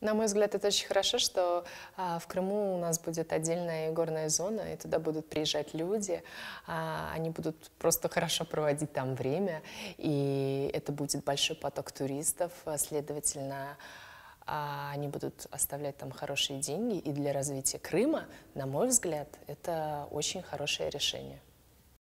На мой взгляд, это очень хорошо, что а, в Крыму у нас будет отдельная горная зона, и туда будут приезжать люди, а, они будут просто хорошо проводить там время, и это будет большой поток туристов, а, следовательно, а, они будут оставлять там хорошие деньги, и для развития Крыма, на мой взгляд, это очень хорошее решение.